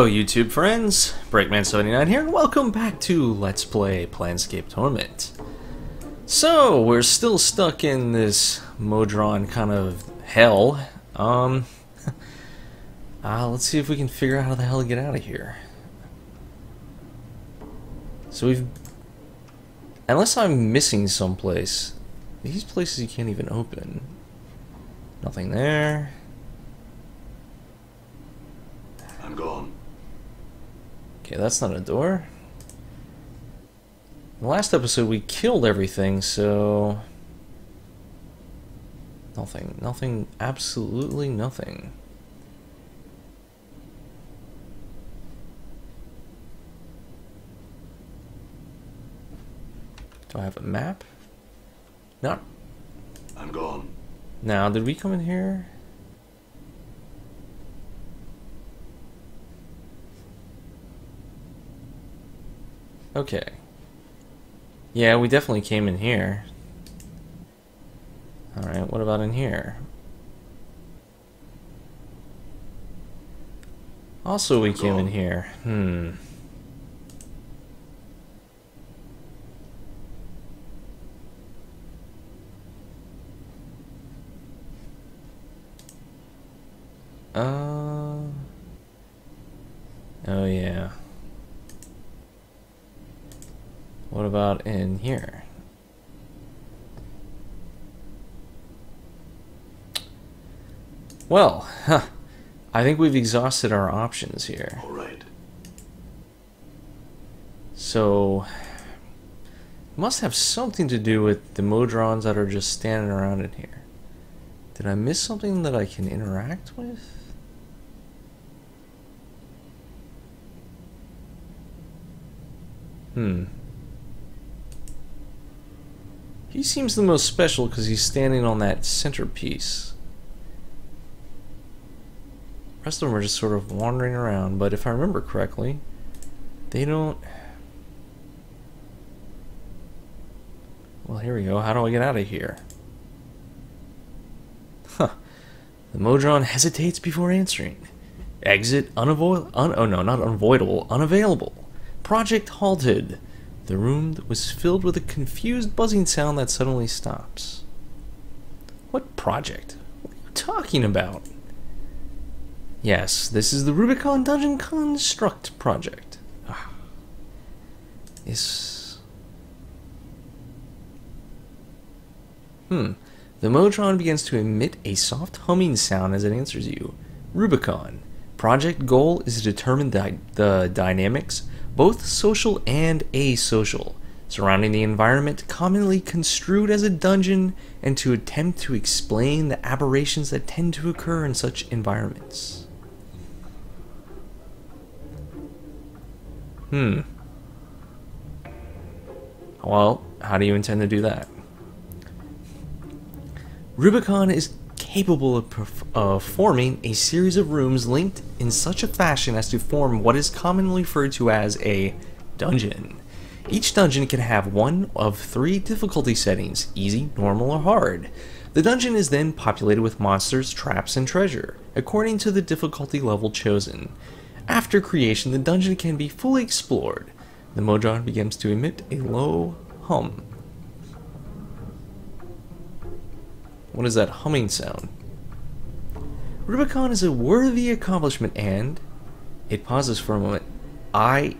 Hello, YouTube friends. Breakman79 here, and welcome back to Let's Play Planescape Torment. So, we're still stuck in this Modron kind of hell. Um, uh, let's see if we can figure out how the hell to get out of here. So we've... Unless I'm missing someplace, these places you can't even open. Nothing there. I'm gone. Okay, that's not a door. In the last episode we killed everything, so... Nothing. Nothing. Absolutely nothing. Do I have a map? No. I'm gone. Now, did we come in here? Okay. Yeah, we definitely came in here. Alright, what about in here? Also we came in here. Hmm. Uh... Oh yeah. What about in here? Well, huh, I think we've exhausted our options here. All right. So, must have something to do with the Modrons that are just standing around in here. Did I miss something that I can interact with? Hmm. He seems the most special because he's standing on that centerpiece. The rest of them are just sort of wandering around, but if I remember correctly, they don't... Well, here we go. How do I get out of here? Huh. The Modron hesitates before answering. Exit unavoidable. Un oh no, not unavoidable. Unavailable. Project halted. The room that was filled with a confused buzzing sound that suddenly stops. What project? What are you talking about? Yes, this is the Rubicon Dungeon Construct project. Ah. Is. Hmm. The Modron begins to emit a soft humming sound as it answers you. Rubicon. Project goal is to determine the, the dynamics both social and asocial, surrounding the environment commonly construed as a dungeon, and to attempt to explain the aberrations that tend to occur in such environments. Hmm. Well, how do you intend to do that? Rubicon is capable of, of forming a series of rooms linked in such a fashion as to form what is commonly referred to as a dungeon. Each dungeon can have one of three difficulty settings easy, normal, or hard. The dungeon is then populated with monsters, traps, and treasure, according to the difficulty level chosen. After creation, the dungeon can be fully explored. The Modron begins to emit a low hum. What is that humming sound? Rubicon is a worthy accomplishment and it pauses for a moment. I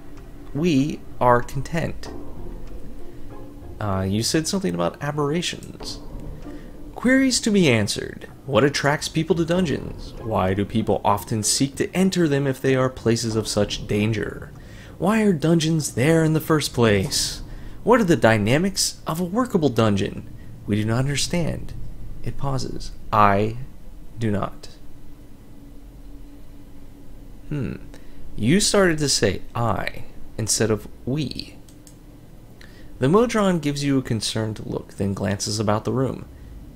we are content. Uh, you said something about aberrations. Queries to be answered. What attracts people to dungeons? Why do people often seek to enter them if they are places of such danger? Why are dungeons there in the first place? What are the dynamics of a workable dungeon? We do not understand. It pauses. I do not. Hmm. You started to say I instead of we. The Modron gives you a concerned look, then glances about the room.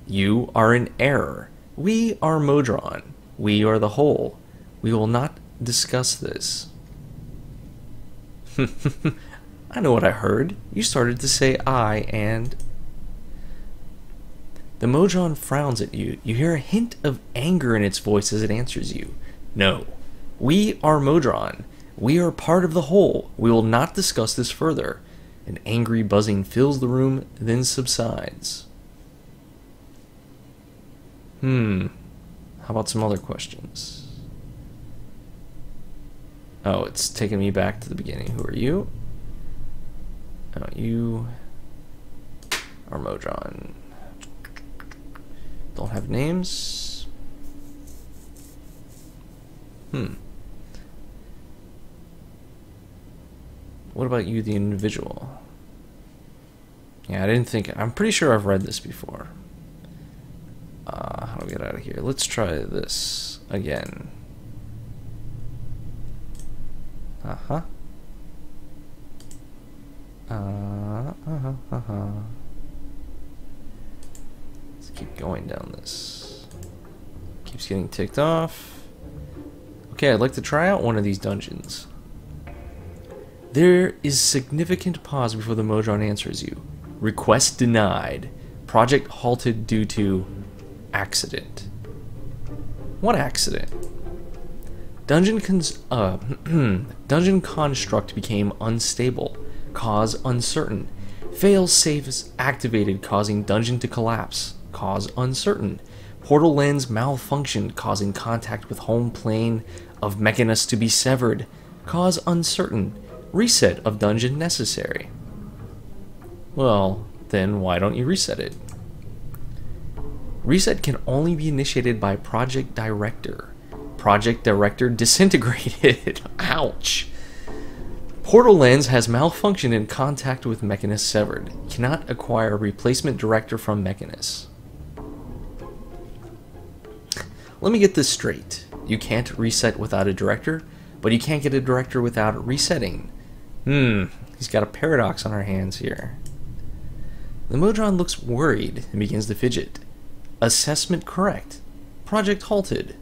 You are in error. We are Modron. We are the whole. We will not discuss this. I know what I heard. You started to say I and the Modron frowns at you. You hear a hint of anger in its voice as it answers you. No. We are Modron. We are part of the whole. We will not discuss this further. An angry buzzing fills the room, then subsides. Hmm. How about some other questions? Oh, it's taking me back to the beginning. Who are you? Oh, you are Modron. Don't have names. Hmm. What about you, the individual? Yeah, I didn't think. I'm pretty sure I've read this before. Uh, how do we get out of here? Let's try this again. Uh huh. Uh huh. Uh huh. Keep going down this. Keeps getting ticked off. Okay, I'd like to try out one of these dungeons. There is significant pause before the Modron answers you. Request denied. Project halted due to accident. What accident? Dungeon cons- uh, dungeon construct became unstable. Cause uncertain. Fail safes activated, causing dungeon to collapse. Cause uncertain. Portal lens malfunctioned, causing contact with home plane of Mechanus to be severed. Cause uncertain. Reset of dungeon necessary. Well, then why don't you reset it? Reset can only be initiated by Project Director. Project Director disintegrated. Ouch. Portal Lens has malfunctioned in contact with Mechanus severed. Cannot acquire replacement director from Mechanus. Let me get this straight. You can't reset without a director, but you can't get a director without resetting. Hmm, he's got a paradox on our hands here. The Modron looks worried and begins to fidget. Assessment correct. Project halted.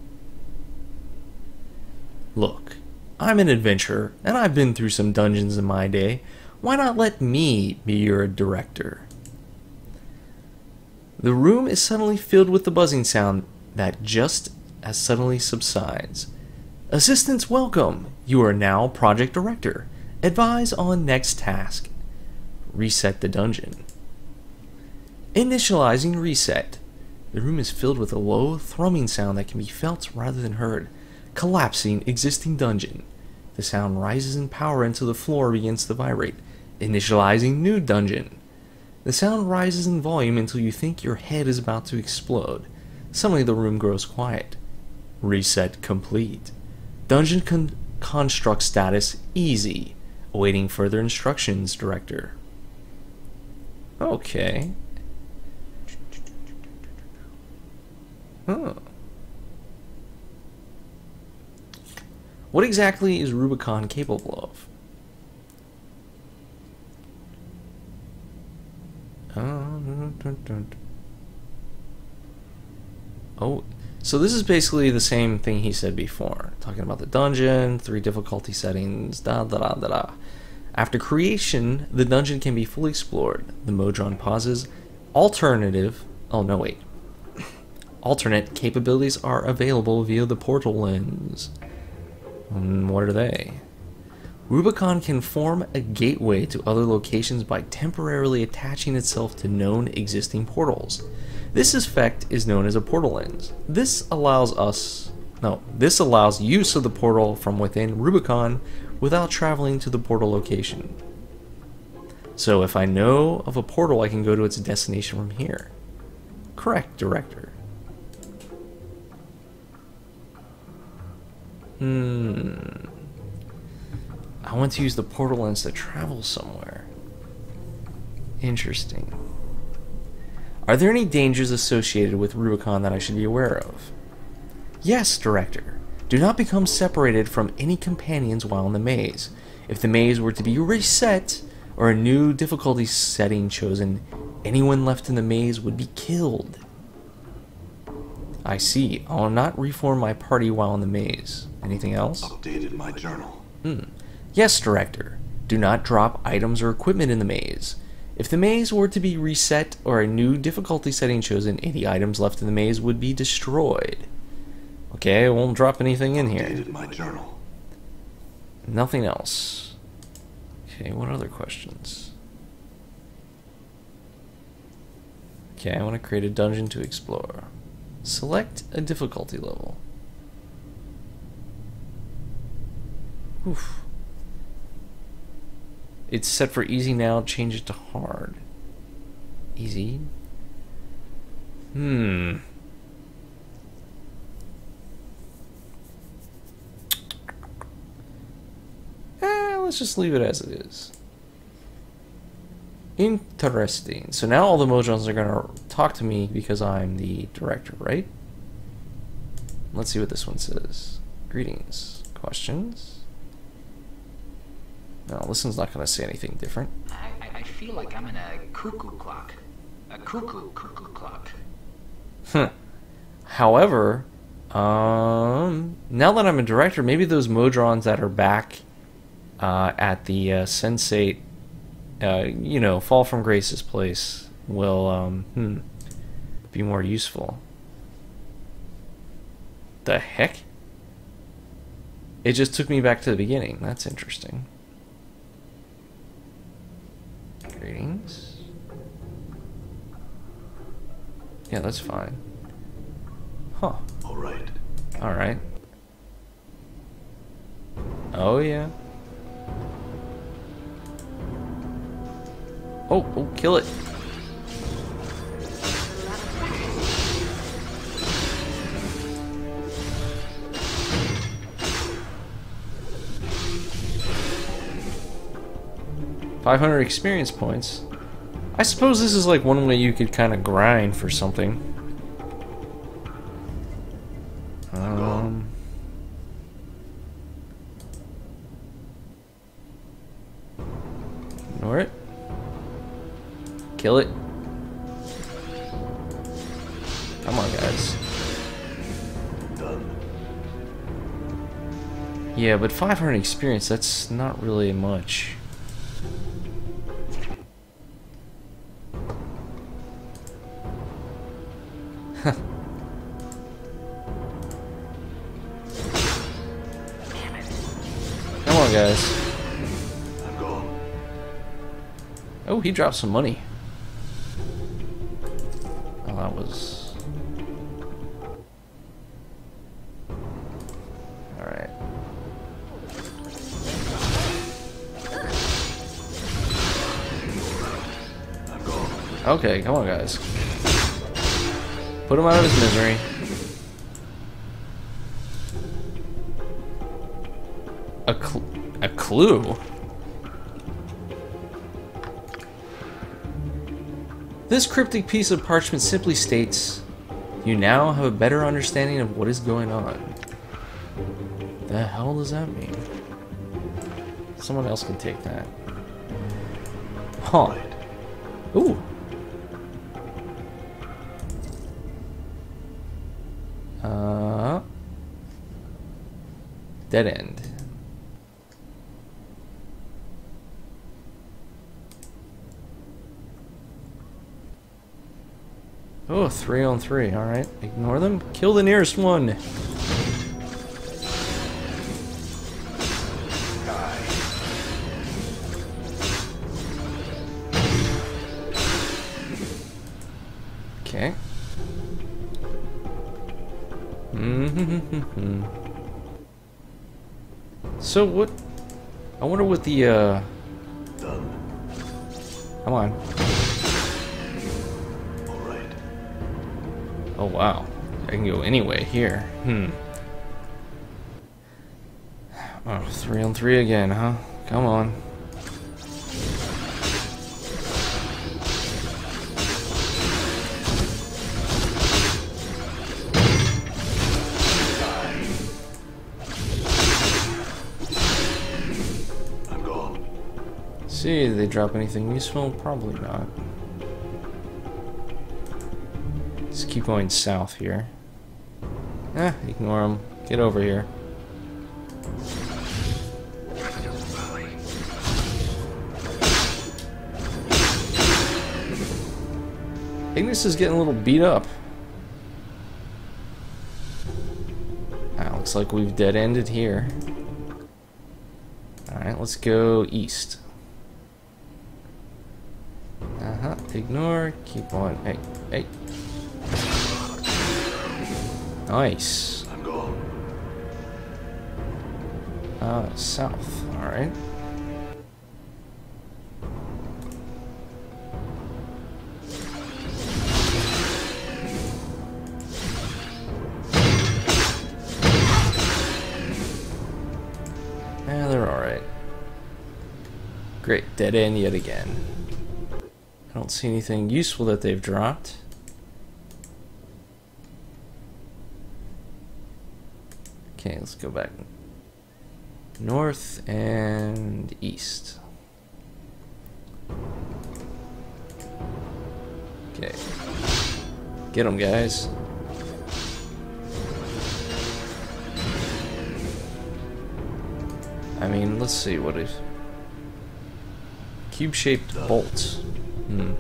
Look, I'm an adventurer, and I've been through some dungeons in my day. Why not let me be your director? The room is suddenly filled with the buzzing sound that just as suddenly subsides. Assistants welcome! You are now project director. Advise on next task. Reset the dungeon. Initializing reset. The room is filled with a low thrumming sound that can be felt rather than heard. Collapsing existing dungeon. The sound rises in power until the floor begins to vibrate. Initializing new dungeon. The sound rises in volume until you think your head is about to explode. Suddenly the room grows quiet. Reset complete. Dungeon con- construct status easy. Awaiting further instructions, director. Okay. Oh. What exactly is Rubicon capable of? Oh, so this is basically the same thing he said before, talking about the dungeon, three difficulty settings, da da da da da. After creation, the dungeon can be fully explored. The Modron pauses. Alternative. Oh no, wait. Alternate capabilities are available via the portal lens. Um, what are they? Rubicon can form a gateway to other locations by temporarily attaching itself to known existing portals. This effect is known as a portal lens. This allows us, no, this allows use of the portal from within Rubicon without traveling to the portal location. So if I know of a portal, I can go to its destination from here. Correct, director. Hmm. I want to use the portal lens to travel somewhere. Interesting. Are there any dangers associated with Rubicon that I should be aware of? Yes, Director. Do not become separated from any companions while in the maze. If the maze were to be reset, or a new difficulty setting chosen, anyone left in the maze would be killed. I see. I will not reform my party while in the maze. Anything else? Updated my journal. Hmm. Yes, Director. Do not drop items or equipment in the maze. If the maze were to be reset or a new difficulty setting chosen, any items left in the maze would be destroyed. Okay, I won't drop anything in here. My journal. Nothing else. Okay, what other questions? Okay, I want to create a dungeon to explore. Select a difficulty level. Oof. It's set for easy now, change it to hard. Easy. Hmm. Eh, let's just leave it as it is. Interesting. So now all the Modrons are gonna talk to me because I'm the director, right? Let's see what this one says. Greetings. Questions? No, this one's not gonna say anything different. I, I- I feel like I'm in a cuckoo clock. A cuckoo cuckoo clock. Huh. However, um, now that I'm a director, maybe those Modrons that are back uh, at the uh, Sensate, uh, you know, Fall from Grace's place will um, hmm, be more useful. The heck? It just took me back to the beginning. That's interesting. Greetings. Yeah, that's fine. Huh. All right. Alright. Oh, yeah. Oh, oh, kill it. Five hundred experience points. I suppose this is like one way you could kind of grind for something. Um, ignore it. Kill it. Come on, guys. Yeah, but 500 experience, that's not really much. He dropped some money. Oh, that was. Alright. Okay, come on, guys. Put him out of his misery. A, cl- a clue? This cryptic piece of parchment simply states, You now have a better understanding of what is going on. The hell does that mean? Someone else can take that. Right. Ooh. Uh. Dead end. Oh, three on three. All right, ignore them. Kill the nearest one. Okay. Mm-hmm. So what? I wonder what the uh. Come on. Oh wow. I can go anyway here. Hmm. Oh, three on three again, huh? Come on. I'm gone. See, did they drop anything useful? Probably not. Keep going south here. Eh, ignore them. Get over here. Ignus is getting a little beat up. Ah, looks like we've dead ended here. Alright, let's go east. Uh-huh. Ignore. Keep on. Hey, hey. Nice. I'm gone. Uh, south. Alright. Yeah, they're alright. Great, dead end yet again. I don't see anything useful that they've dropped. Okay, let's go back north and east. Okay. Get them, guys. I mean, let's see what is cube-shaped bolts. Hmm.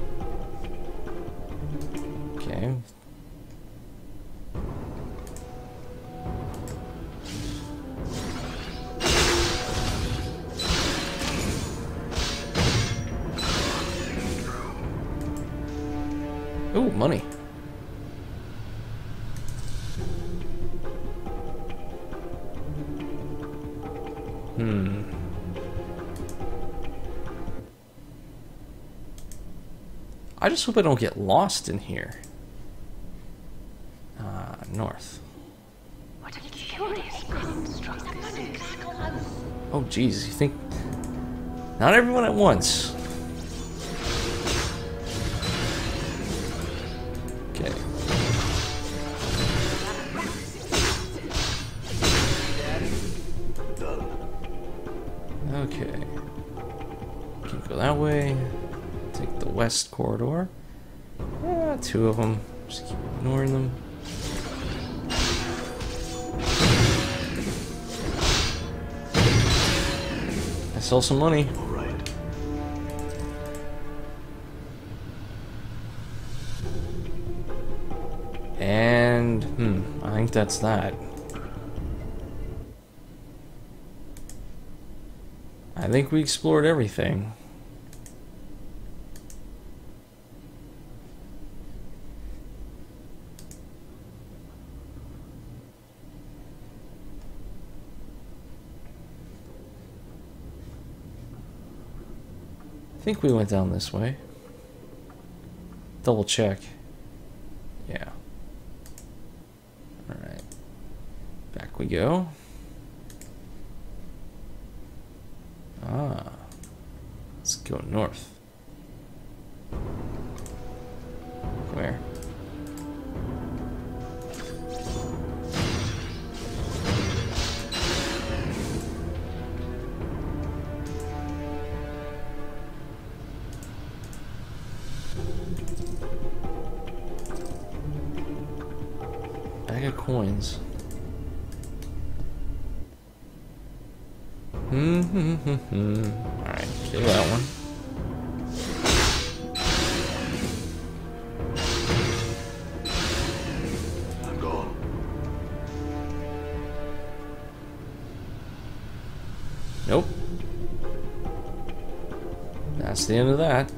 Just hope I don't get lost in here. Uh, north. What a curious construct this is. Oh, geez, you think... Not everyone at once. Two of them. Just keep ignoring them. I sell some money. All right. And, hmm, I think that's that. I think we explored everything. Think we went down this way. Double check. Yeah. Alright. Back we go. Ah. Let's go north. That's the end of that.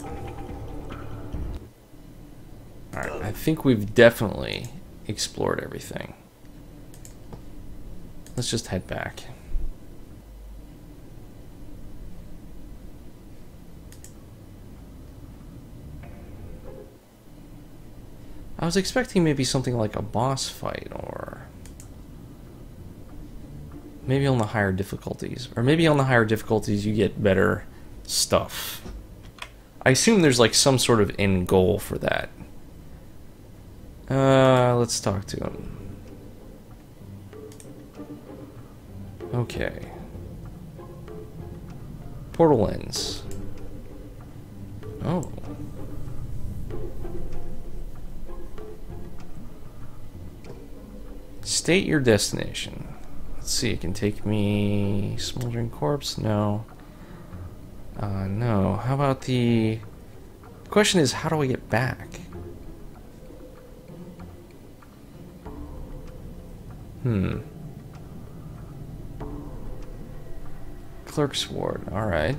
Alright, I think we've definitely explored everything. Let's just head back. I was expecting maybe something like a boss fight or maybe on the higher difficulties or maybe on the higher difficulties you get better stuff. I assume there's like some sort of end goal for that. Uh, let's talk to him. Okay. Portal lens. Oh. State your destination. Let's see, it can take me... Smoldering Corpse? No. Uh, no. How about the... question is, how do I get back? Hmm. clerk's ward. All right.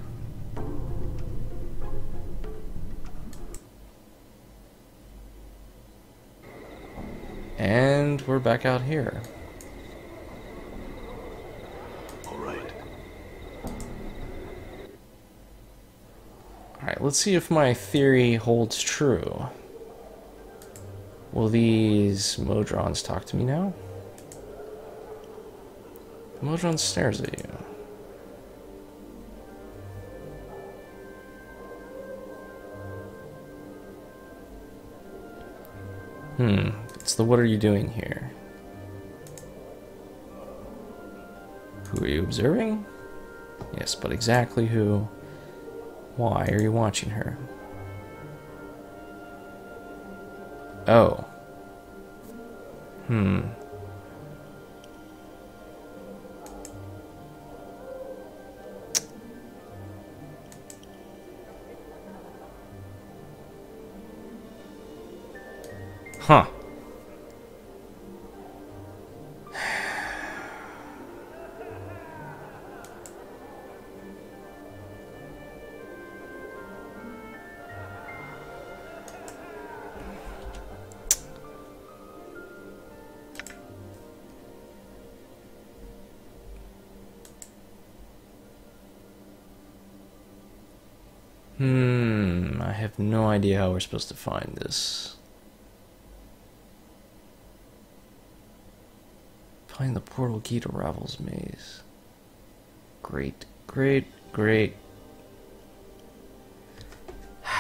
And we're back out here. All right. Alright, let's see if my theory holds true. Will these Modrons talk to me now? Modron stares at you. Hmm, it's the what are you doing here? Who are you observing? Yes, but exactly who? Why are you watching her? Oh. Hmm. Huh. We're supposed to find this. Find the portal key to Ravel's maze. Great, great, great.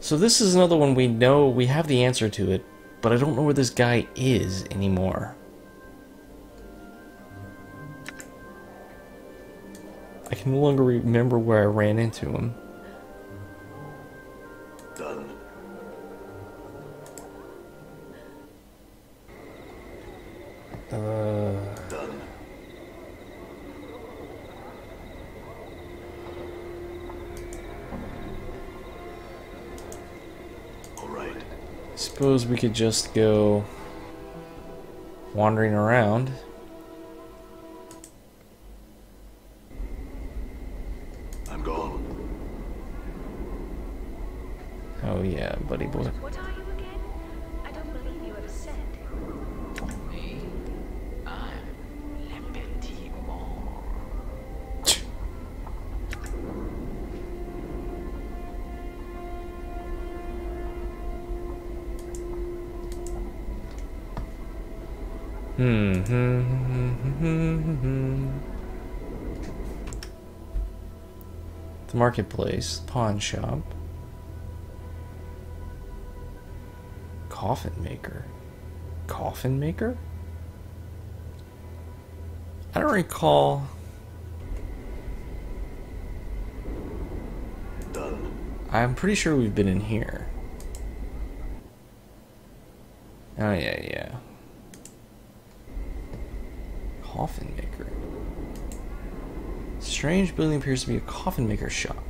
So this is another one we know we have the answer to it, but I don't know where this guy is anymore. Can no longer remember where I ran into him. Done. Uh, Done. All right. suppose we could just go wandering around. Marketplace, pawn shop, coffin maker, coffin maker. I don't recall. I'm pretty sure we've been in here. Oh yeah, yeah. Coffin maker. Strange building appears to be a coffin maker shop.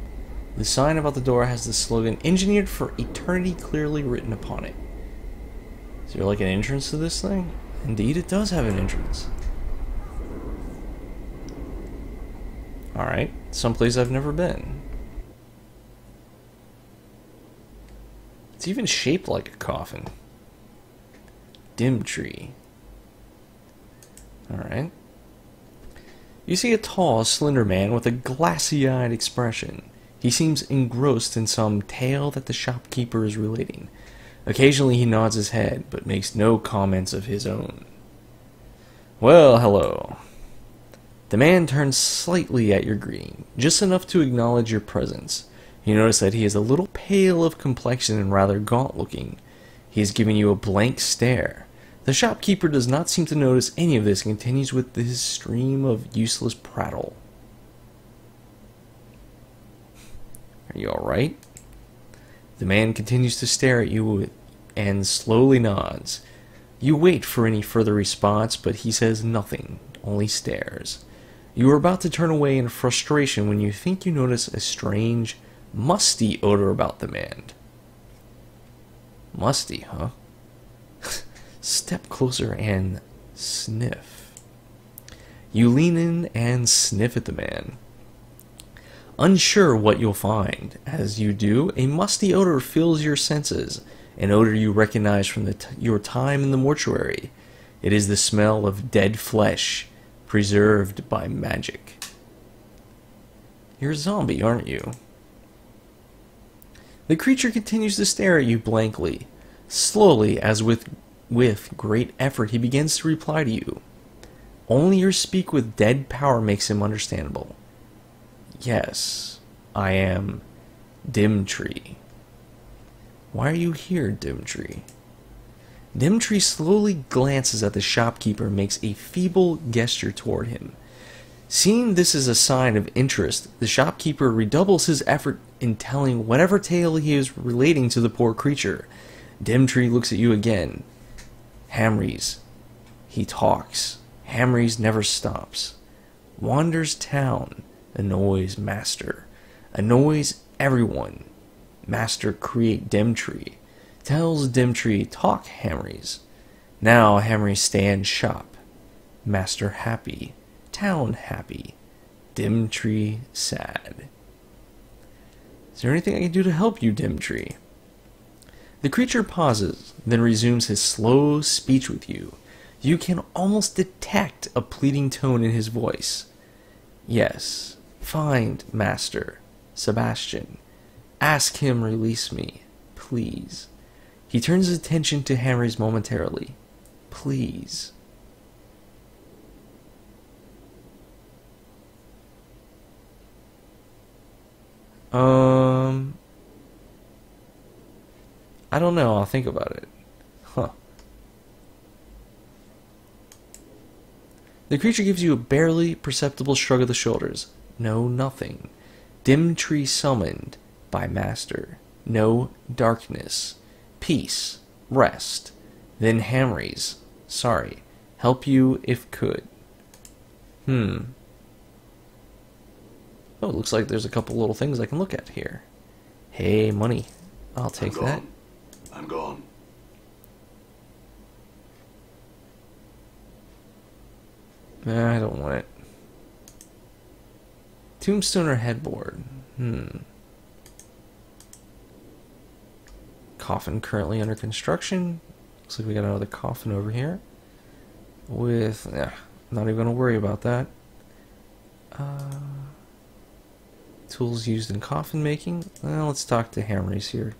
The sign about the door has the slogan "Engineered for Eternity" clearly written upon it. Is there like an entrance to this thing? Indeed, it does have an entrance. Alright, someplace I've never been. It's even shaped like a coffin. Dimtree. Alright. You see a tall, slender man with a glassy eyed expression. He seems engrossed in some tale that the shopkeeper is relating. Occasionally he nods his head, but makes no comments of his own. Well, hello. The man turns slightly at your greeting, just enough to acknowledge your presence. You notice that he is a little pale of complexion and rather gaunt looking. He is giving you a blank stare. The shopkeeper does not seem to notice any of this and continues with his stream of useless prattle. Are you alright? The man continues to stare at you and slowly nods. You wait for any further response, but he says nothing, only stares. You are about to turn away in frustration when you think you notice a strange, musty odor about the man. Musty, huh? step closer and sniff. You lean in and sniff at the man. Unsure what you'll find, as you do, a musty odor fills your senses, an odor you recognize from your time in the mortuary. It is the smell of dead flesh, preserved by magic. You're a zombie, aren't you? The creature continues to stare at you blankly. Slowly, as with with great effort, he begins to reply to you. Only your speak with dead power makes him understandable. Yes, I am Dimtree. Why are you here, Dimtree? Dimtree slowly glances at the shopkeeper and makes a feeble gesture toward him. Seeing this as a sign of interest, the shopkeeper redoubles his effort in telling whatever tale he is relating to the poor creature. Dimtree looks at you again. Hamrys. He talks. Hamrys never stops. Wanders town. Annoys master. Annoys everyone. Master create Dimtree. Tells Dimtree talk Hamrys. Now Hamrys stand shop. Master happy. Town happy. Dimtree sad. Is there anything I can do to help you, Dimtree? The creature pauses, then resumes his slow speech with you. You can almost detect a pleading tone in his voice. Yes, find Master, Sebastian. Ask him release me, please. He turns his attention to Henry's momentarily. Please. Um, I don't know. I'll think about it. Huh. The creature gives you a barely perceptible shrug of the shoulders. No, nothing. Dimtree summoned by master. No darkness. Peace. Rest. Then Hamrys. Sorry. Help you if could. Hmm. Oh, it looks like there's a couple little things I can look at here. Hey, money. I'll take I'm that. I'm gone. Nah, I don't want it. Tombstone or headboard? Hmm. Coffin currently under construction. Looks like we got another coffin over here. With, yeah, not even gonna worry about that. Uh, tools used in coffin making. Well, let's talk to Hamrys here.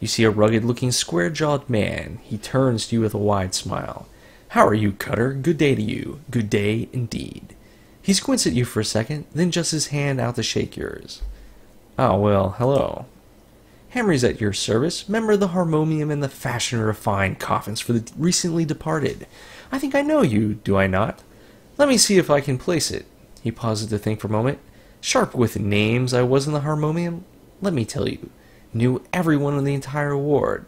You see a rugged looking, square jawed man. He turns to you with a wide smile. How are you, Cutter? Good day to you. Good day indeed. He squints at you for a second, then juts his hand out to shake yours. Oh, well, hello. Hamrys at your service, member of the harmonium and the fashion refined coffins for the recently departed. I think I know you, do I not? Let me see if I can place it. He pauses to think for a moment. Sharp with names I was in the harmonium. Let me tell you, knew everyone in the entire ward.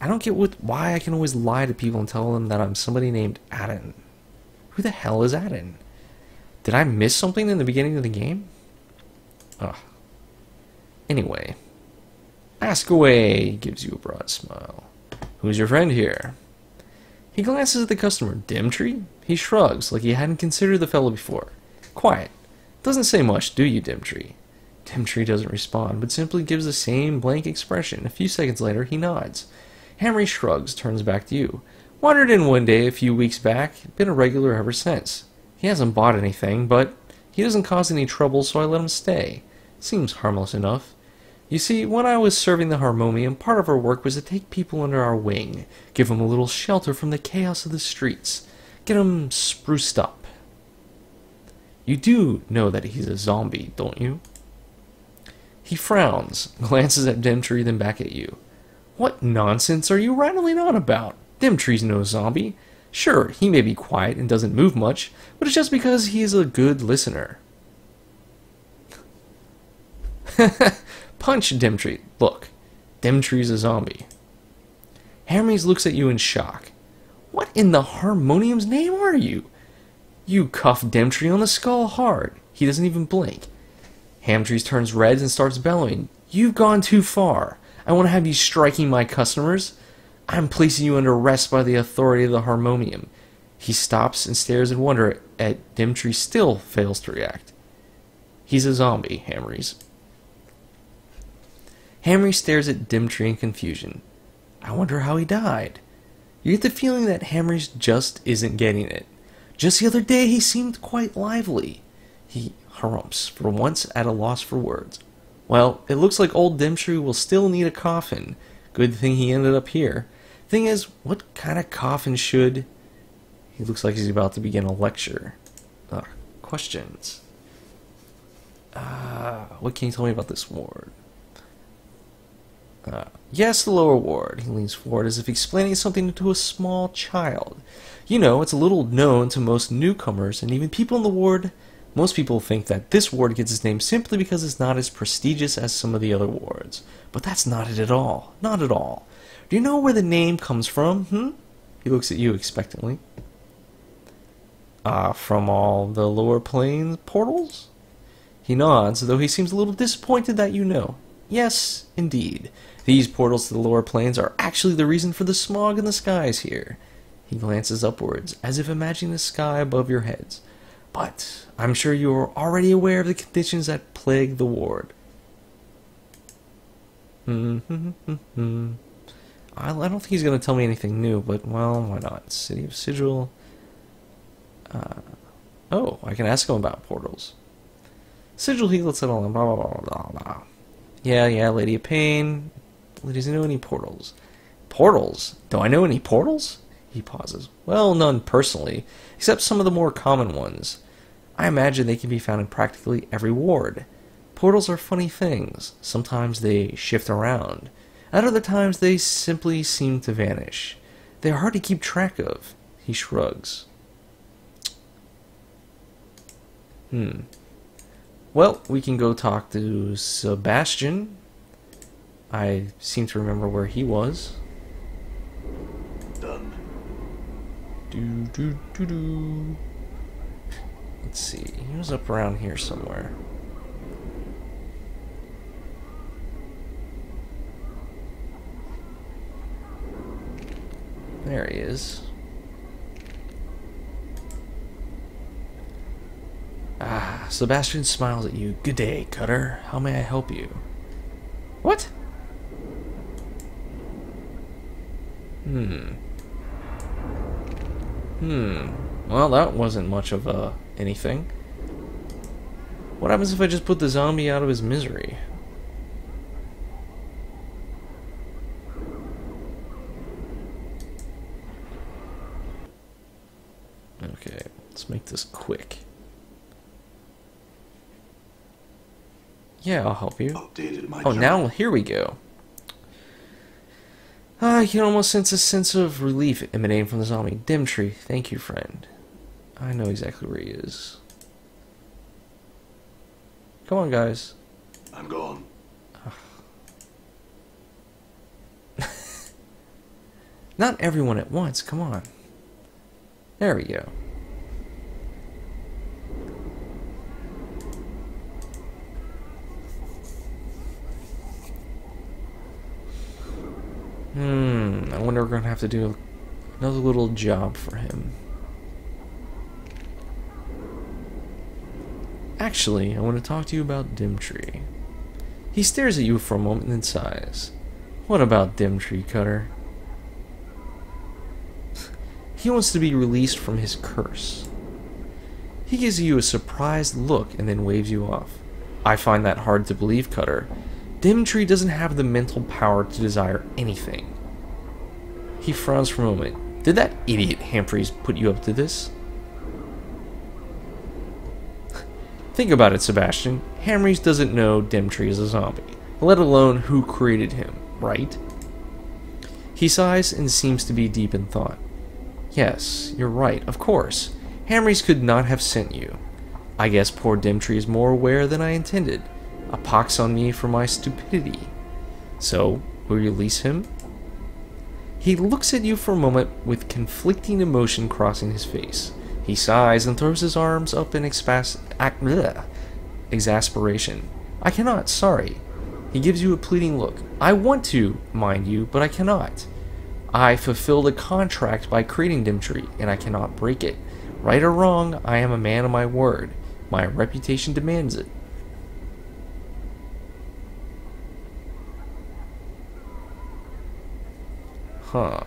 I don't get why I can always lie to people and tell them that I'm somebody named Adahn. Who the hell is Adahn? Did I miss something in the beginning of the game? Ugh. Anyway, ask away, gives you a broad smile. Who's your friend here? He glances at the customer. Dimtree? He shrugs, like he hadn't considered the fellow before. Quiet. Doesn't say much, do you, Dimtree? Dimtree doesn't respond, but simply gives the same blank expression. A few seconds later, he nods. Hamrys shrugs, turns back to you. Wandered in one day a few weeks back, been a regular ever since. He hasn't bought anything, but he doesn't cause any trouble, so I let him stay. Seems harmless enough. You see, when I was serving the harmonium, part of our work was to take people under our wing, give them a little shelter from the chaos of the streets, get 'em spruced up. You do know that he's a zombie, don't you? He frowns, glances at Dimtree, then back at you. What nonsense are you rattling on about? Dimtree's no zombie. Sure, he may be quiet and doesn't move much, but it's just because he is a good listener. Punch Dimtree. Look, Dimtree's a zombie. Hermes looks at you in shock. What in the harmonium's name are you? You cuff Dimtree on the skull hard. He doesn't even blink. Hamtrees turns red and starts bellowing. You've gone too far. I want to have you striking my customers. I'm placing you under arrest by the authority of the Harmonium. He stops and stares in wonder at Dimtree still fails to react. He's a zombie, Hamrys. Hamry stares at Dimtree in confusion. I wonder how he died. You get the feeling that Hamrys just isn't getting it. Just the other day he seemed quite lively. He harumphs, for once at a loss for words. Well, it looks like old Dimtree will still need a coffin. Good thing he ended up here. Thing is, what kind of coffin should... He looks like he's about to begin a lecture. Uh, questions. Uh, what can you tell me about this ward? Uh, yes, the lower ward. He leans forward as if explaining something to a small child. You know, it's a little known to most newcomers and even people in the ward. Most people think that this ward gets its name simply because it's not as prestigious as some of the other wards. But that's not it at all. Not at all. Do you know where the name comes from? Hmm? He looks at you expectantly. Ah, uh, from all the lower planes portals? He nods, though he seems a little disappointed that you know. Yes, indeed. These portals to the lower planes are actually the reason for the smog in the skies here. He glances upwards, as if imagining the sky above your heads. But I'm sure you are already aware of the conditions that plague the ward. I don't think he's going to tell me anything new, but, well, why not? City of Sigil. Uh, oh, I can ask him about portals. Sigil Heatlets and all, blah, blah, blah, blah, blah. Yeah, yeah, Lady of Pain. He know any portals? Portals? Do I know any portals? He pauses. Well, none personally, except some of the more common ones. I imagine they can be found in practically every ward. Portals are funny things. Sometimes they shift around. At other times they simply seem to vanish. They are hard to keep track of. He shrugs. Hmm. Well, we can go talk to Sebastian. I seem to remember where he was. Done. Do do do do. Let's see. He was up around here somewhere. There he is. Ah, Sebastian smiles at you. Good day, Cutter. How may I help you? What? Hmm. Hmm. Well, that wasn't much of a anything. What happens if I just put the zombie out of his misery? Okay, let's make this quick. Yeah, I'll help you. Updated my Oh, journal. now here we go. Ah, you can almost sense a sense of relief emanating from the zombie. Dimtree, thank you, friend. I know exactly where he is. Come on, guys. I'm gone. Not everyone at once, come on. There we go. Hmm, I wonder if we're gonna have to do another little job for him. Actually, I want to talk to you about Dimtree. He stares at you for a moment and sighs. What about Dimtree, Cutter? He wants to be released from his curse. He gives you a surprised look and then waves you off. I find that hard to believe, Cutter. Dimtree doesn't have the mental power to desire anything. He frowns for a moment. Did that idiot Hamrys put you up to this? Think about it, Sebastian. Hamrys doesn't know Dimtree is a zombie, let alone who created him, right? He sighs and seems to be deep in thought. Yes, you're right, of course. Hamrys could not have sent you. I guess poor Dimtree is more aware than I intended. A pox on me for my stupidity. So, will you release him? He looks at you for a moment with conflicting emotion crossing his face. He sighs and throws his arms up in ac- bleh, exasperation. I cannot, sorry. He gives you a pleading look. I want to, mind you, but I cannot. I fulfilled a contract by creating Dimtree, and I cannot break it. Right or wrong, I am a man of my word. My reputation demands it. Huh.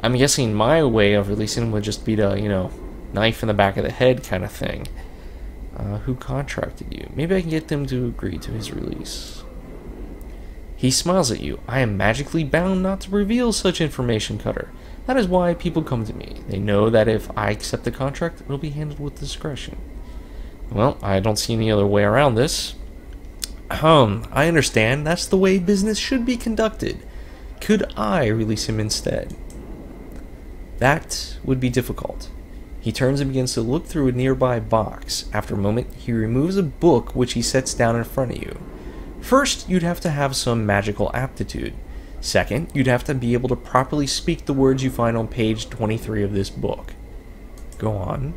I'm guessing my way of releasing him would just be to, you know, knife in the back of the head kind of thing. Uh, who contracted you? Maybe I can get them to agree to his release. He smiles at you. I am magically bound not to reveal such information, Cutter. That is why people come to me. They know that if I accept the contract, it'll be handled with discretion. Well, I don't see any other way around this. Um, I understand. That's the way business should be conducted. Could I release him instead? That would be difficult. He turns and begins to look through a nearby box. After a moment, he removes a book which he sets down in front of you. First, you'd have to have some magical aptitude. Second, you'd have to be able to properly speak the words you find on page 23 of this book. Go on.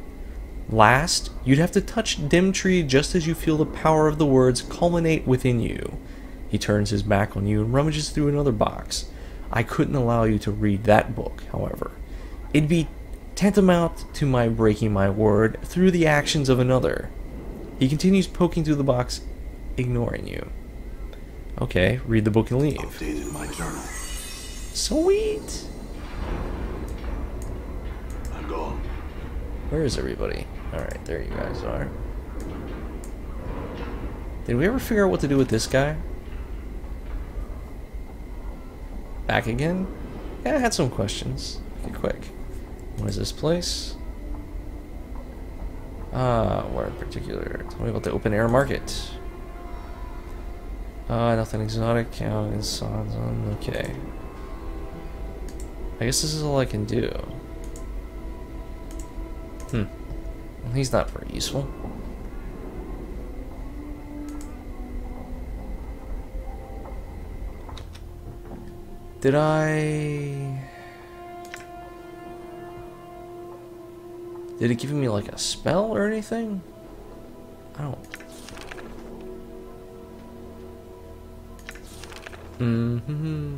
Last, you'd have to touch Dimtree just as you feel the power of the words culminate within you. He turns his back on you and rummages through another box. I couldn't allow you to read that book, however. It'd be tantamount to my breaking my word through the actions of another. He continues poking through the box, ignoring you. Okay, read the book and leave. Updated my journal. Sweet! I'm gone. Where is everybody? Alright, there you guys are. Did we ever figure out what to do with this guy? Back again? Yeah, I had some questions. Quick. What is this place? Ah, where in particular? Tell me about the open air market. Uh, nothing exotic. Out in Sanzon. Okay. I guess this is all I can do. Hmm. Well, he's not very useful. Did I... Did it give me like a spell or anything? I don't... Mm-hmm.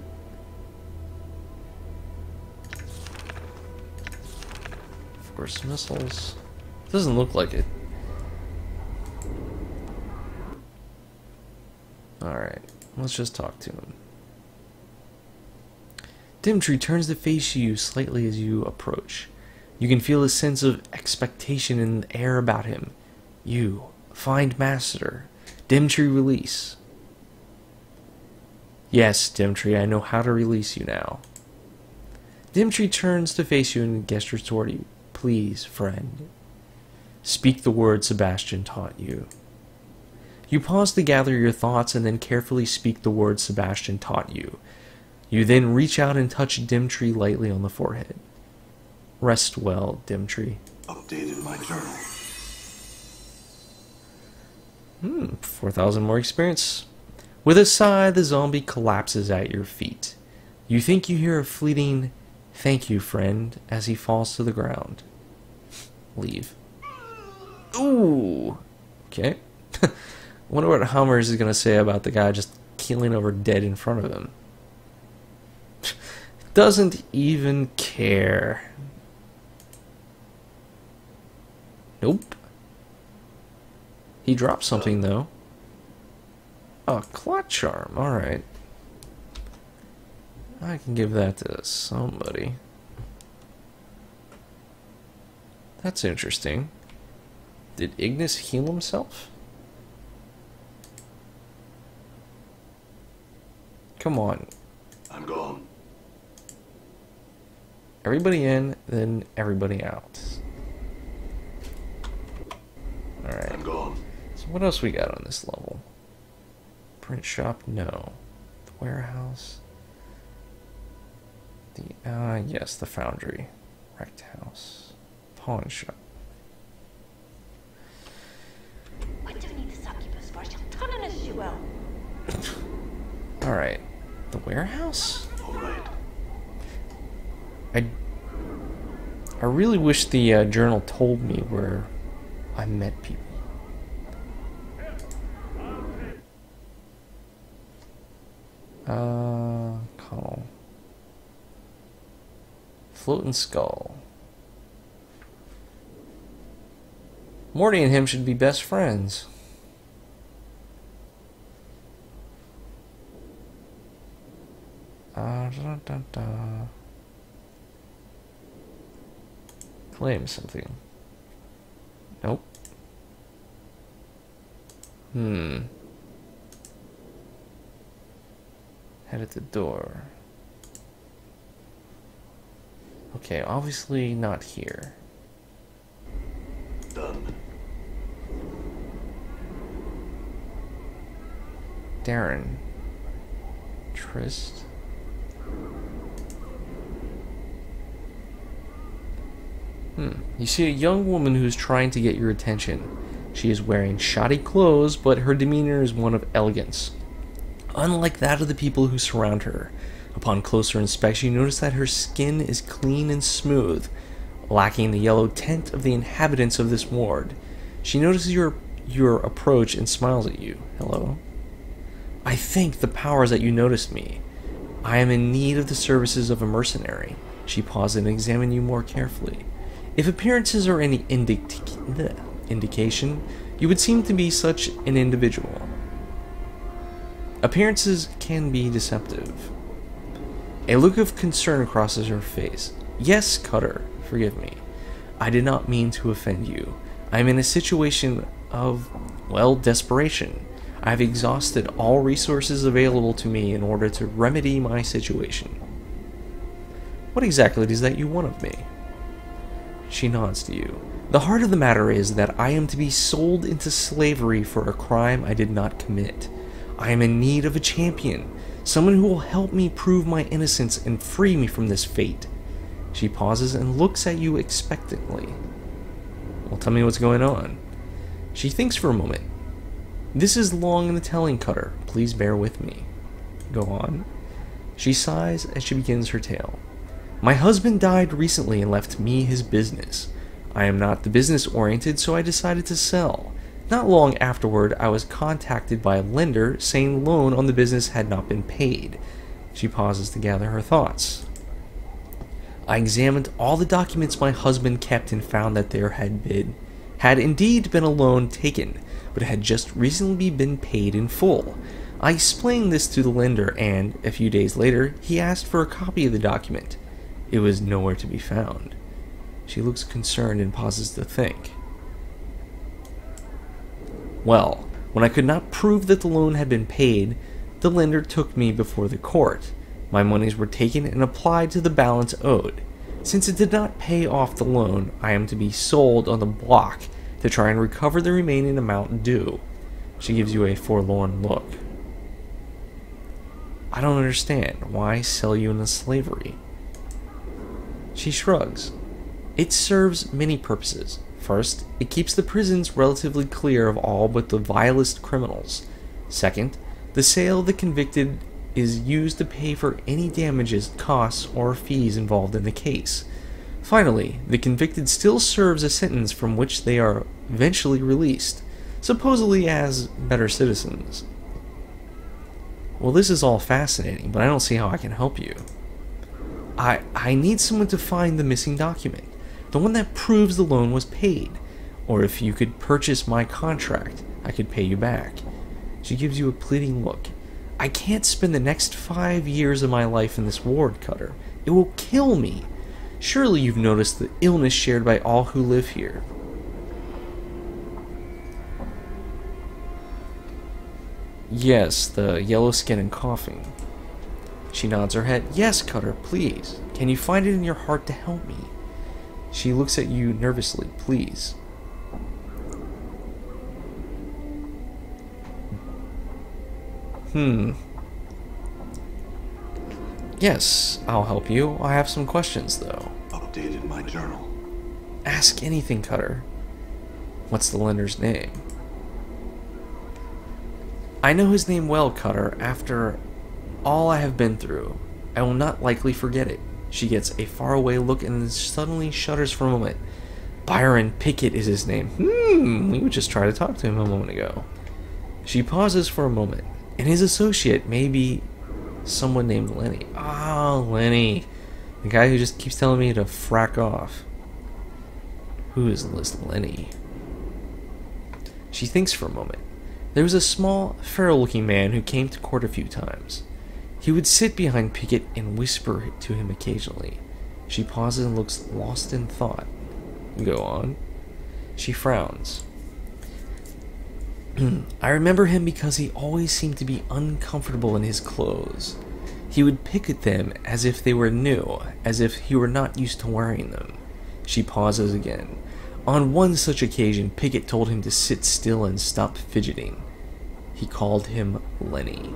Force missiles. Doesn't look like it. Alright, let's just talk to him. Dimtree turns to face you slightly as you approach. You can feel a sense of expectation in the air about him. You, find master. Dimtree release. Yes, Dimtree, I know how to release you now. Dimtree turns to face you and gestures toward you. Please, friend. Speak the word Sebastian taught you. You pause to gather your thoughts and then carefully speak the word Sebastian taught you. You then reach out and touch Dimtree lightly on the forehead. Rest well, Dimtree. Updated my journal. Hmm, 4,000 more experience. With a sigh, the zombie collapses at your feet. You think you hear a fleeting, thank you, friend, as he falls to the ground. Leave. Ooh! Okay. Wonder what Hamrys is gonna say about the guy just keeling over dead in front of him. Doesn't even care. Nope. He dropped something though. A clot charm, alright. I can give that to somebody. That's interesting. Did Ignus heal himself? Come on. I'm gone. Everybody in, then everybody out. Alright. I'm gone. So what else we got on this level? Print shop? No. The warehouse? The, uh, yes, the foundry. Wrecked house. Pawn shop. What do we need the succubus for? She'll turn on us, she will. Alright. The warehouse? All right. I. I really wish the uh, journal told me where I met people. Uh, Connell. Floating skull. Morte and him should be best friends. Uh, da, da, da. Claim something. Nope. Hmm. Head at the door. Okay, obviously not here. Done. Duran. Trist. Hmm. You see a young woman who's trying to get your attention. She is wearing shoddy clothes, but her demeanor is one of elegance. Unlike that of the people who surround her. Upon closer inspection, you notice that her skin is clean and smooth, lacking the yellow tint of the inhabitants of this ward. She notices your your approach and smiles at you. Hello. I thank the powers that you noticed me. I am in need of the services of a mercenary. She pauses and examines you more carefully. If appearances are any indic- indication, you would seem to be such an individual. Appearances can be deceptive. A look of concern crosses her face. Yes, Cutter, forgive me. I did not mean to offend you. I am in a situation of, well, desperation. I have exhausted all resources available to me in order to remedy my situation. What exactly is that you want of me? She nods to you. The heart of the matter is that I am to be sold into slavery for a crime I did not commit. I am in need of a champion, someone who will help me prove my innocence and free me from this fate. She pauses and looks at you expectantly. Well, tell me what's going on. She thinks for a moment. This is long in the telling, Cutter. Please bear with me. Go on. She sighs as she begins her tale. My husband died recently and left me his business. I am not the business oriented, so I decided to sell. Not long afterward, I was contacted by a lender saying loan on the business had not been paid. She pauses to gather her thoughts. I examined all the documents my husband kept and found that there had been had indeed been a loan taken, but had just recently been paid in full. I explained this to the lender and, a few days later, he asked for a copy of the document. It was nowhere to be found. She looks concerned and pauses to think. Well, when I could not prove that the loan had been paid, the lender took me before the court. My monies were taken and applied to the balance owed. Since it did not pay off the loan, I am to be sold on the block to try and recover the remaining amount due. She gives you a forlorn look. I don't understand. Why sell you into slavery? She shrugs. It serves many purposes. First, it keeps the prisons relatively clear of all but the vilest criminals. Second, the sale of the convicted is used to pay for any damages, costs, or fees involved in the case. Finally, the convicted still serves a sentence from which they are eventually released, supposedly as better citizens. Well, this is all fascinating, but I don't see how I can help you. I I need someone to find the missing document, the one that proves the loan was paid, or if you could purchase my contract, I could pay you back. She gives you a pleading look. I can't spend the next five years of my life in this ward, Cutter. It will kill me. Surely you've noticed the illness shared by all who live here. Yes, the yellow skin and coughing. She nods her head. Yes, Cutter, please. Can you find it in your heart to help me? She looks at you nervously. Please. Hmm. Yes, I'll help you. I have some questions, though. Updated my journal. Ask anything, Cutter. What's the lender's name? I know his name well, Cutter. After all I have been through, I will not likely forget it. She gets a faraway look and then suddenly shudders for a moment. Byron Pickett is his name. Hmm, we were just trying to talk to him a moment ago. She pauses for a moment, and his associate may be someone named Lenny. Ah, Lenny. The guy who just keeps telling me to frack off. Who is this Lenny? She thinks for a moment. There was a small, feral looking man who came to court a few times. He would sit behind Pickett and whisper to him occasionally. She pauses and looks lost in thought. Go on. She frowns. I remember him because he always seemed to be uncomfortable in his clothes. He would pick at them as if they were new, as if he were not used to wearing them. She pauses again. On one such occasion, Pickett told him to sit still and stop fidgeting. He called him Lenny.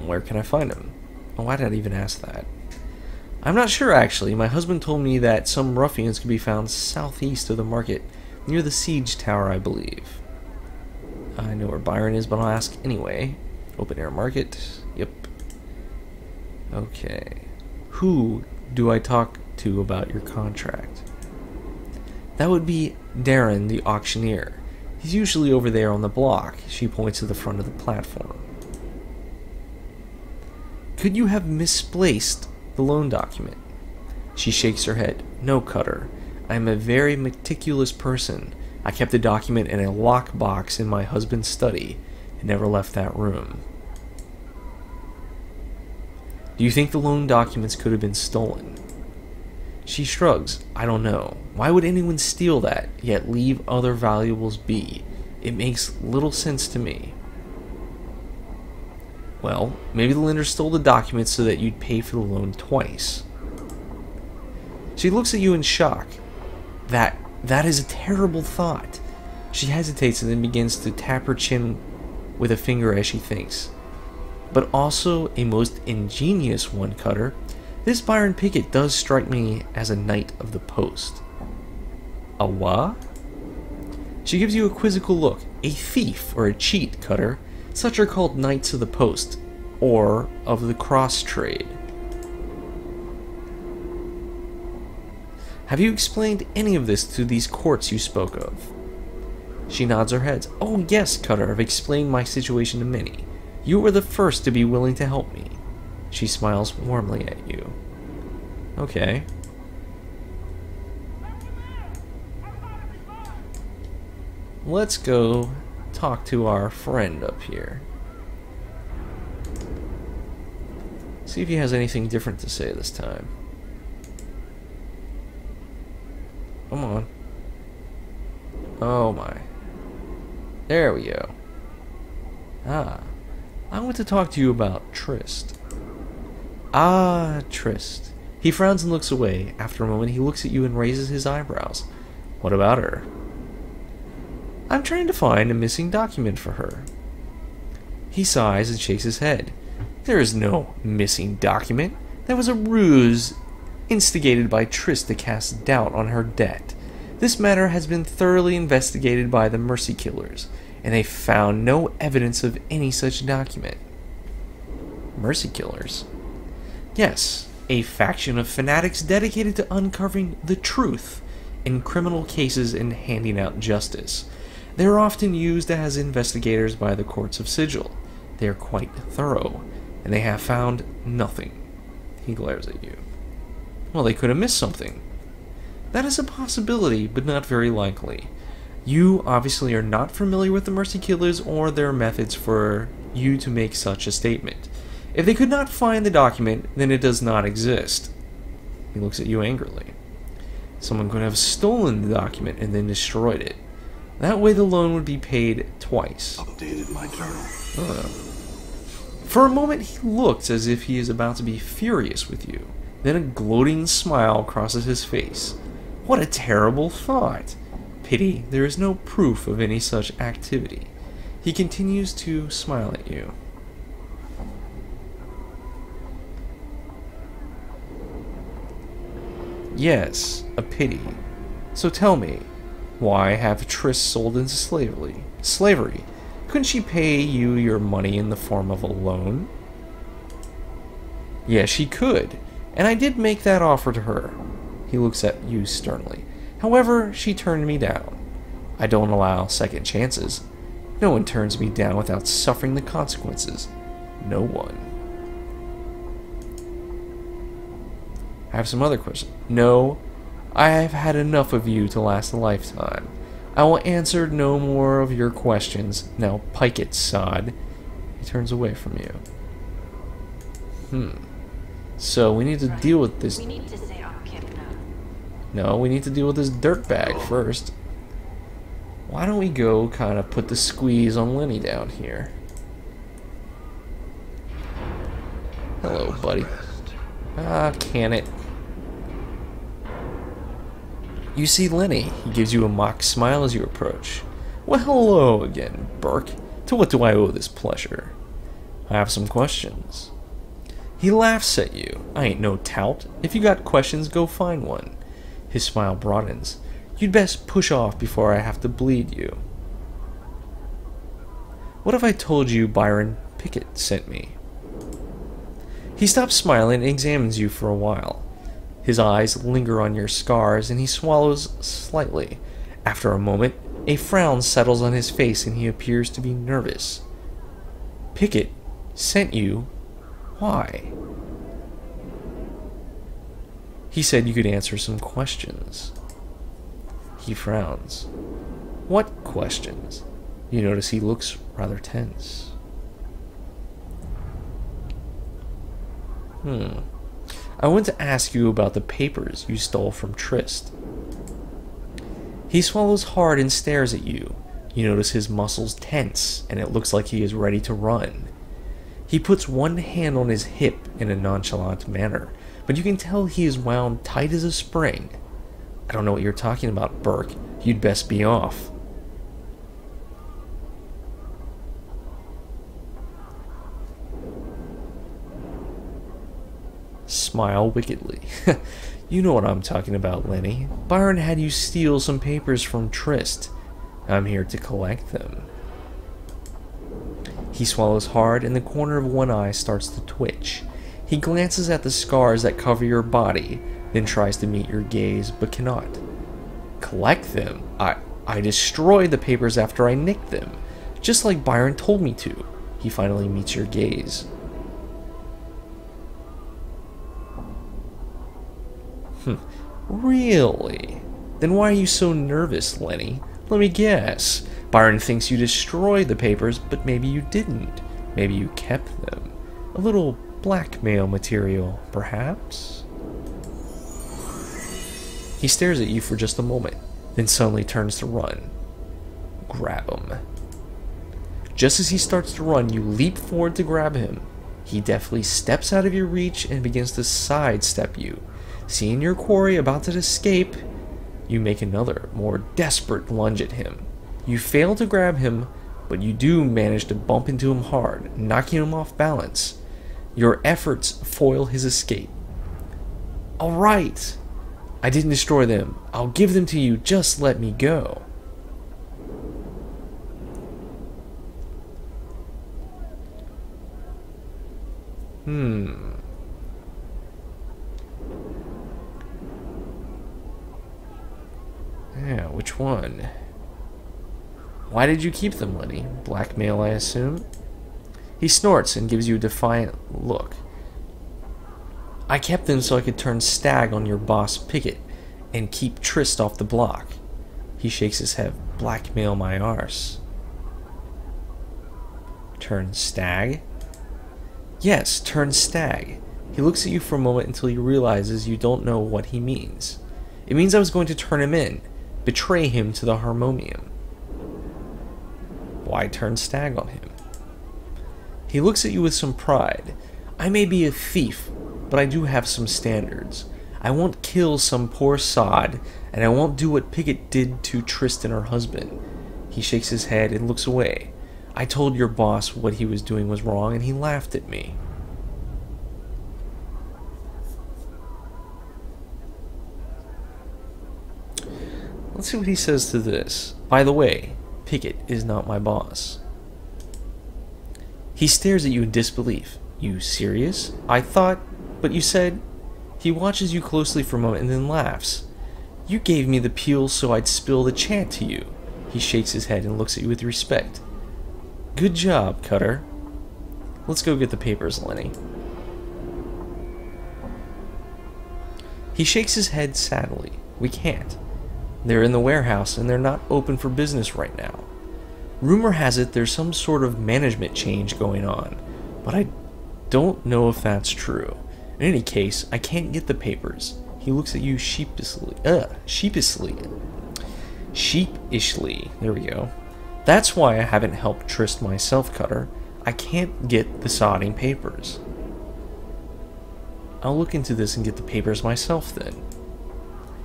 Where can I find him? Oh, why did I even ask that? I'm not sure actually. My husband told me that some ruffians could be found southeast of the market, near the siege tower, I believe. I know where Byron is, but I'll ask anyway. Open air market. Yep. Okay. Who do I talk to about your contract? That would be Duran, the auctioneer. He's usually over there on the block. She points to the front of the platform. Could you have misplaced the loan document? She shakes her head. No, Cutter. I am a very meticulous person. I kept the document in a lockbox in my husband's study and never left that room. Do you think the loan documents could have been stolen? She shrugs. I don't know. Why would anyone steal that, yet leave other valuables be? It makes little sense to me. Well, maybe the lender stole the documents so that you'd pay for the loan twice. She looks at you in shock. That that is a terrible thought. She hesitates and then begins to tap her chin with a finger as she thinks. But also a most ingenious one, Cutter. This Byron Pickett does strike me as a knight of the post. A what? She gives you a quizzical look. A thief or a cheat, Cutter. Such are called knights of the post, or of the cross trade. Have you explained any of this to these courts you spoke of? She nods her head. Oh, yes, Cutter, I've explained my situation to many. You were the first to be willing to help me. She smiles warmly at you. Okay. Let's go talk to our friend up here. See if he has anything different to say this time. Come on. Oh my. There we go. Ah. I want to talk to you about Trist. Ah, Trist. He frowns and looks away. After a moment, he looks at you and raises his eyebrows. What about her? I'm trying to find a missing document for her. He sighs and shakes his head. There is no missing document. That was a ruse instigated by Trist to cast doubt on her debt. This matter has been thoroughly investigated by the Mercy Killers, and they found no evidence of any such document. Mercy Killers? Yes, a faction of fanatics dedicated to uncovering the truth in criminal cases and handing out justice. They are often used as investigators by the courts of sigil. They are quite thorough, and they have found nothing. He glares at you. Well, they could have missed something. That is a possibility, but not very likely. You obviously are not familiar with the Mercy Killers or their methods for you to make such a statement. If they could not find the document, then it does not exist. He looks at you angrily. Someone could have stolen the document and then destroyed it. That way the loan would be paid twice. Updated my journal. Uh, for a moment, he looks as if he is about to be furious with you. Then a gloating smile crosses his face. What a terrible thought! Pity there is no proof of any such activity. He continues to smile at you. Yes, a pity. So tell me, why have Trist sold into slavery? Slavery. Couldn't she pay you your money in the form of a loan? Yes, she could. and I did make that offer to her. He looks at you sternly. However, she turned me down. I don't allow second chances. No one turns me down without suffering the consequences. No one. I have some other questions. No, I have had enough of you to last a lifetime. I will answer no more of your questions. Now pike it, sod. He turns away from you. Hmm. So we need to deal with this. We need to say our No, we need to deal with this dirtbag first. Why don't we go kind of put the squeeze on Lenny down here? Hello, buddy. Ah, can it? You see Lenny. He gives you a mock smile as you approach. Well, hello again, berk. To what do I owe this pleasure? I have some questions. He laughs at you. I ain't no tout. If you got questions, go find one. His smile broadens. You'd best push off before I have to bleed you. What have I told you Byron Pickett sent me? He stops smiling and examines you for a while. His eyes linger on your scars and he swallows slightly. After a moment, a frown settles on his face and he appears to be nervous. Pickett sent you? Why? He said you could answer some questions. He frowns. What questions? You notice he looks rather tense. Hmm. I want to ask you about the papers you stole from Trist. He swallows hard and stares at you. You notice his muscles tense, and it looks like he is ready to run. He puts one hand on his hip in a nonchalant manner, but you can tell he is wound tight as a spring. I don't know what you're talking about, berk. You'd best be off. Smile wickedly. you know what I'm talking about, Lenny. Byron had you steal some papers from Trist. I'm here to collect them. He swallows hard, and the corner of one eye starts to twitch. He glances at the scars that cover your body, then tries to meet your gaze, but cannot. Collect them? I, I destroyed the papers after I nicked them, just like Byron told me to. He finally meets your gaze. Really? Then why are you so nervous, Lenny? Let me guess. Byron thinks you destroyed the papers, but maybe you didn't. Maybe you kept them. A little blackmail material, perhaps? He stares at you for just a moment, then suddenly turns to run. Grab him. Just as he starts to run, you leap forward to grab him. He deftly steps out of your reach and begins to sidestep you. Seeing your quarry about to escape, you make another, more desperate lunge at him. You fail to grab him, but you do manage to bump into him hard, knocking him off balance. Your efforts foil his escape. Alright! I didn't destroy them. I'll give them to you. Just let me go. Hmm. Yeah, which one? Why did you keep them, Lenny? Blackmail, I assume? He snorts and gives you a defiant look. I kept them so I could turn stag on your boss Pickett and keep Trist off the block. He shakes his head. Blackmail my arse. Turn stag? Yes, turn stag. He looks at you for a moment until he realizes you don't know what he means. It means I was going to turn him in, betray him to the harmonium. Why turn stag on him? He looks at you with some pride. I may be a thief, but I do have some standards. I won't kill some poor sod, and I won't do what Pickett did to Tristan, her husband. He shakes his head and looks away. I told your boss what he was doing was wrong, and he laughed at me. Let's see what he says to this. By the way, Pickett is not my boss. He stares at you in disbelief. You serious? I thought, but you said. He watches you closely for a moment and then laughs. You gave me the peel so I'd spill the chant to you. He shakes his head and looks at you with respect. Good job, Cutter. Let's go get the papers, Lenny. He shakes his head sadly. We can't. They're in the warehouse and they're not open for business right now. Rumor has it there's some sort of management change going on, but I don't know if that's true. In any case, I can't get the papers. He looks at you sheepishly. Uh, sheepishly. Sheepishly. There we go. That's why I haven't helped Trist myself, Cutter. I can't get the sodding papers. I'll look into this and get the papers myself then.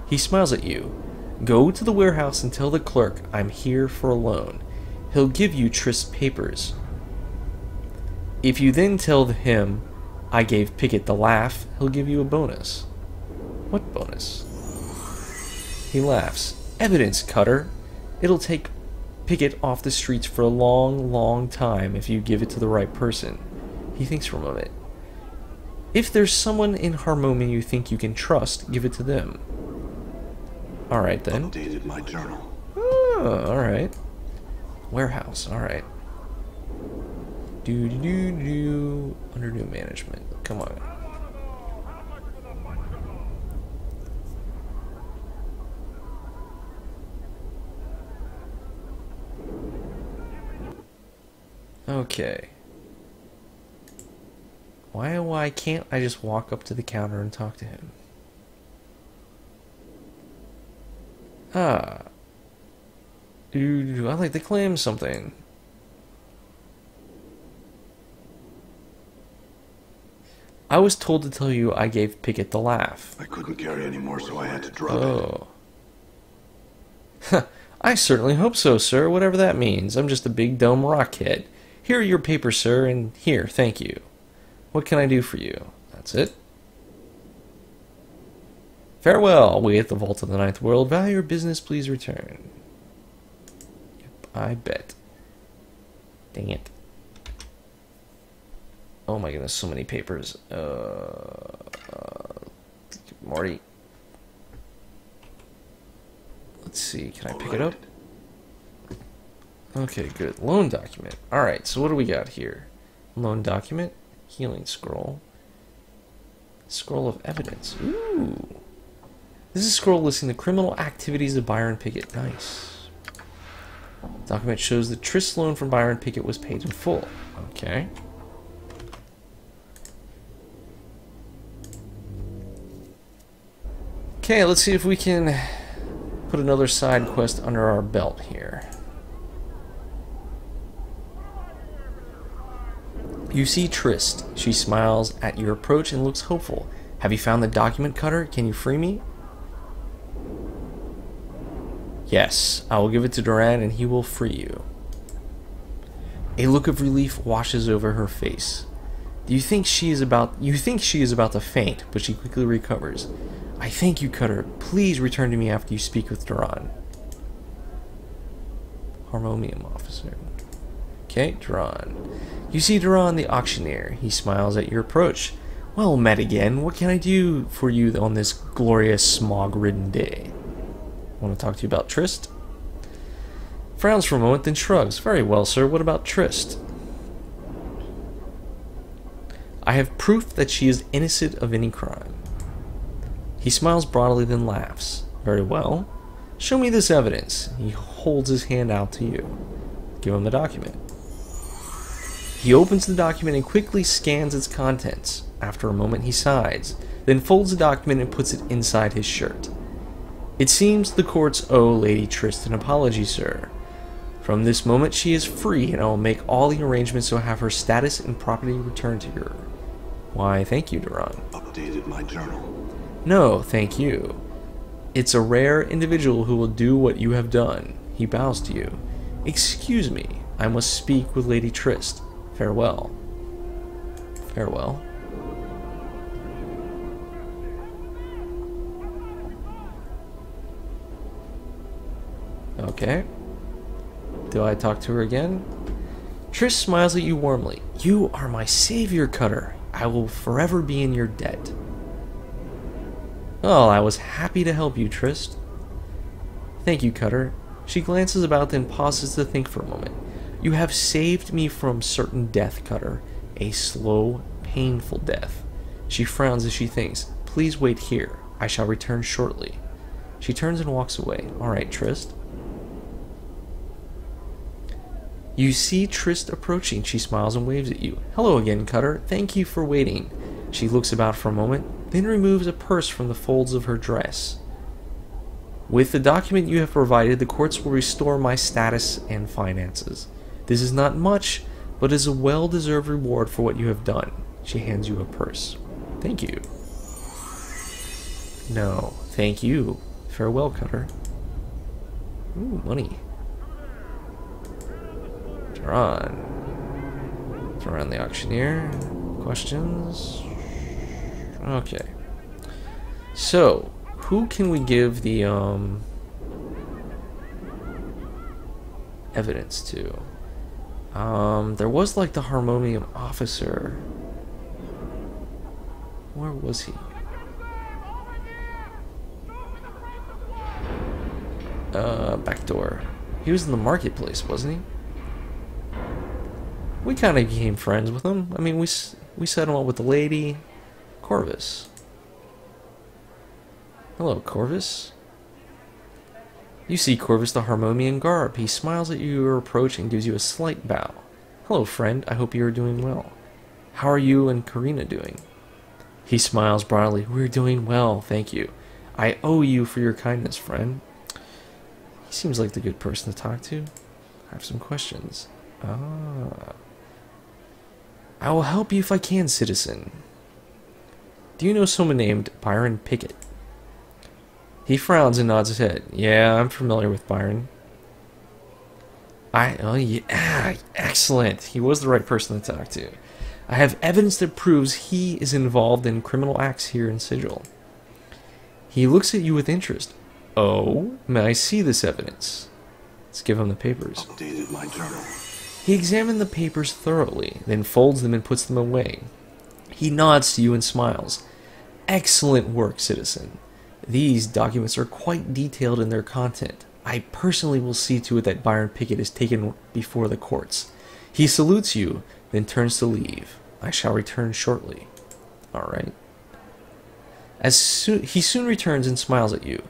He smiles at you. Go to the warehouse and tell the clerk I'm here for a loan. He'll give you Trist's papers. If you then tell him I gave Pickett the laugh, he'll give you a bonus. What bonus? He laughs. Evidence, Cutter. It'll take Pickett off the streets for a long, long time if you give it to the right person. He thinks for a moment. If there's someone in Harmonium you think you can trust, give it to them. Alright then. Updated my journal. Oh, alright. Warehouse, alright. Do do do do. Under new management. Come on. Okay. Why why can't I just walk up to the counter and talk to him? Ah. Dude, I'd like to claim something. I was told to tell you I gave Pickett the laugh. I couldn't carry any more, so I had to drop it. Oh. I certainly hope so, sir, whatever that means. I'm just a big dumb rockhead. Here are your papers, sir, and here, thank you. What can I do for you? That's it. Farewell, we at the Vault of the Ninth World. Value your business, please return. Yep, I bet. Dang it. Oh my goodness, so many papers. Uh, uh, Marty. Let's see, can I pick it up? Okay, good. Loan document. Alright, so what do we got here? Loan document, healing scroll, scroll of evidence. Ooh. This is a scroll listing the criminal activities of Byron Pickett. Nice. Document shows the Tris loan from Byron Pickett was paid in full. Okay. Okay, let's see if we can put another side quest under our belt here. You see Trist. She smiles at your approach and looks hopeful. Have you found the document cutter? Can you free me? Yes, I will give it to Duran and he will free you. A look of relief washes over her face. Do you think she is about you think she is about to faint, but she quickly recovers. I thank you, Cutter. Please return to me after you speak with Duran. Harmonium officer. Okay, Duran. You see Duran the auctioneer. He smiles at your approach. Well, met again. What can I do for you on this glorious smog-ridden day? Want to talk to you about Trist? Frowns for a moment, then shrugs. Very well, sir. What about Trist? I have proof that she is innocent of any crime. He smiles broadly, then laughs. Very well. Show me this evidence. He holds his hand out to you. Give him the document. He opens the document and quickly scans its contents. After a moment, he sighs, then folds the document and puts it inside his shirt. It seems the courts owe Lady Trist an apology, sir. From this moment, she is free, and I will make all the arrangements to have her status and property returned to her. Why, thank you, Duran. Updated my journal. No, thank you. It's a rare individual who will do what you have done. He bows to you. Excuse me, I must speak with Lady Trist. Farewell. Farewell. Okay. Do I talk to her again? Trist smiles at you warmly. You are my savior, Cutter. I will forever be in your debt. Oh, I was happy to help you, Trist. Thank you, Cutter. She glances about, then pauses to think for a moment. You have saved me from certain death, Cutter. A slow, painful death. She frowns as she thinks. Please wait here. I shall return shortly. She turns and walks away. Alright, Trist. You see Trist approaching. She smiles and waves at you. Hello again, Cutter. Thank you for waiting. She looks about for a moment, then removes a purse from the folds of her dress. With the document you have provided, the courts will restore my status and finances. This is not much, but is a well deserved reward for what you have done. She hands you a purse. Thank you. No, thank you. Farewell, Cutter. Ooh, money. Tehran. Tehran the auctioneer. Questions? Okay. So, who can we give the um evidence to? Um, there was like the harmonium officer. Where was he? Uh, back door. He was in the marketplace, wasn't he? We kind of became friends with him. I mean, we we set him up with the lady, Corvus. Hello, Corvus. You see Corvus the Harmonian garb. He smiles at your approach and gives you a slight bow. Hello, friend. I hope you are doing well. How are you and Karina doing? He smiles broadly. We're doing well, thank you. I owe you for your kindness, friend. He seems like the good person to talk to. I have some questions. Ah. I will help you if I can, citizen. Do you know someone named Byron Pickett? He frowns and nods his head. Yeah, I'm familiar with Byron. I oh yeah, ah, excellent. He was the right person to talk to. I have evidence that proves he is involved in criminal acts here in Sigil. He looks at you with interest. Oh, may I see this evidence? Let's give him the papers. Updated my journal. He examines the papers thoroughly, then folds them and puts them away. He nods to you and smiles. Excellent work, citizen. These documents are quite detailed in their content. I personally will see to it that Byron Pickett is taken before the courts. He salutes you, then turns to leave. I shall return shortly. All right. As soon he soon returns and smiles at you.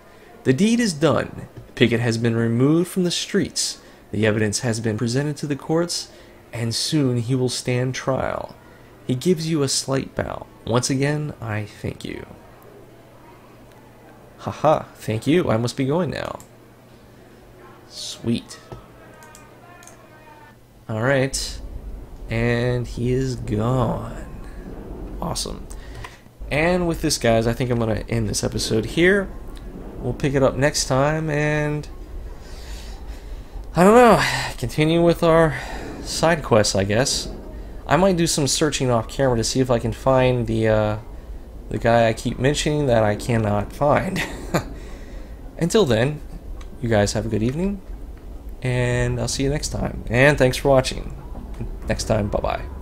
The deed is done. Pickett has been removed from the streets. The evidence has been presented to the courts, and soon he will stand trial. He gives you a slight bow. Once again, I thank you. Haha, thank you. I must be going now. Sweet. Alright. And he is gone. Awesome. And with this, guys, I think I'm going to end this episode here. We'll pick it up next time and. I don't know. Continue with our side quests, I guess. I might do some searching off camera to see if I can find the uh, the guy I keep mentioning that I cannot find. Until then, you guys have a good evening, and I'll see you next time. And thanks for watching. Next time, bye bye.